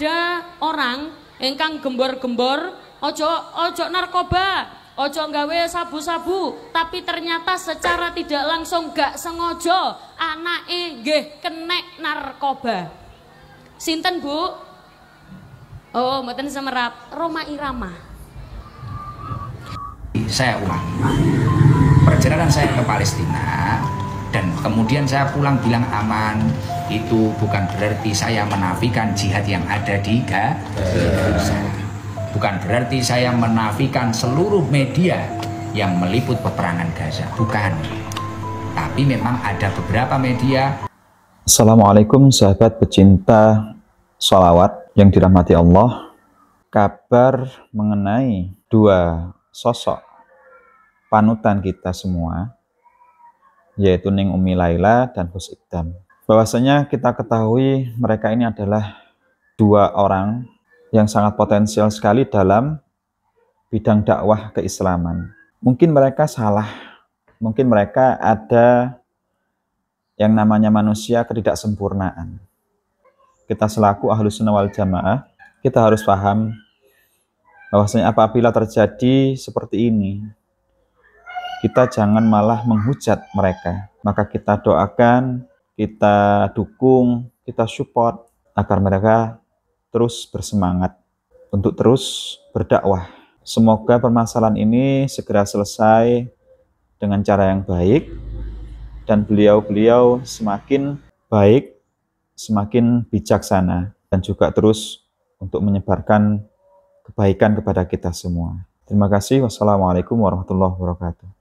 ada orang ingkang gembor-gembor ojo ojo narkoba, ojo nggawe sabu-sabu, tapi ternyata secara tidak langsung gak sengojo anak nggih kenek narkoba. Sinten Bu? Oh, mboten semerap. Roma Irama. Saya ulangi. Perjalanan saya ke Palestina dan kemudian saya pulang bilang aman. Itu bukan berarti saya menafikan jihad yang ada di Gaza. Bukan berarti saya menafikan seluruh media yang meliput peperangan Gaza. Bukan. Tapi memang ada beberapa media. Assalamualaikum sahabat pecinta sholawat yang dirahmati Allah. Kabar mengenai dua sosok panutan kita semua yaitu Ning Umi Laila dan Gus Ikdam. Bahwasanya kita ketahui mereka ini adalah dua orang yang sangat potensial sekali dalam bidang dakwah keislaman. Mungkin mereka salah, mungkin mereka ada yang namanya manusia ketidaksempurnaan. Kita selaku ahlu sunnah wal jamaah, kita harus paham bahwasanya apabila terjadi seperti ini, kita jangan malah menghujat mereka. Maka kita doakan, kita dukung, kita support agar mereka terus bersemangat untuk terus berdakwah. Semoga permasalahan ini segera selesai dengan cara yang baik dan beliau-beliau semakin baik, semakin bijaksana dan juga terus untuk menyebarkan kebaikan kepada kita semua. Terima kasih. Wassalamualaikum warahmatullahi wabarakatuh.